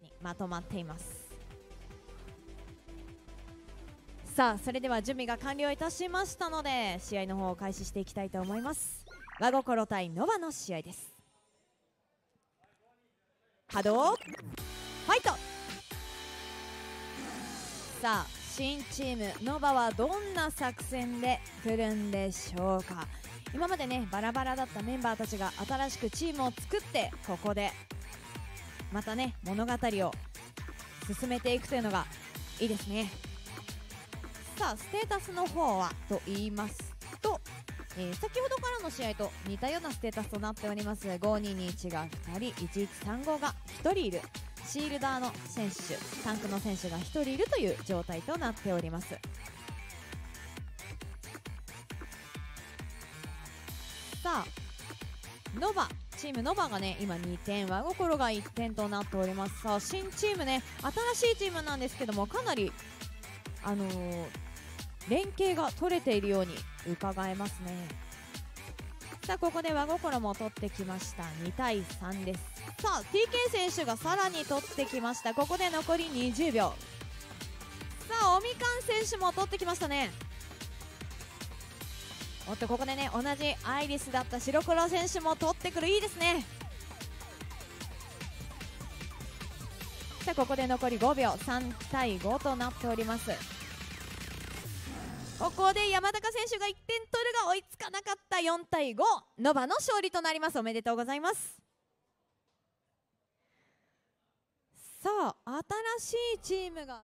にまとまっています。さあそれでは準備が完了いたしましたので試合の方を開始していきたいと思います。和心対ノバの試合です。波動？ファイト！さあ新チームノバはどんな作戦で来るんでしょうか。今までねバラバラだったメンバーたちが新しくチームを作ってここでまたね物語を進めていくというのがいいですね。さあステータスの方はと言いますと、えー、先ほどからの試合と似たようなステータスとなっております。5221が2人1135が1人いる。シールダーの選手タンクの選手が1人いるという状態となっております。さあノバ。チームノバがね今2点和心が1点となっております。さあ新チームね新しいチームなんですけどもかなりあのー、連携が取れているように伺えますね。さあここで和心も取ってきました。2対3です。さあ TK 選手がさらに取ってきました。ここで残り20秒。さあ尾身ン選手も取ってきましたね。おっとここでね同じアイリスだった白黒選手も取ってくる。いいですね。さあここで残り5秒。3対5となっております。ここで山高選手が1点取るが追いつかなかった。4対5ノバの勝利となります。おめでとうございます。さあ新しいチームが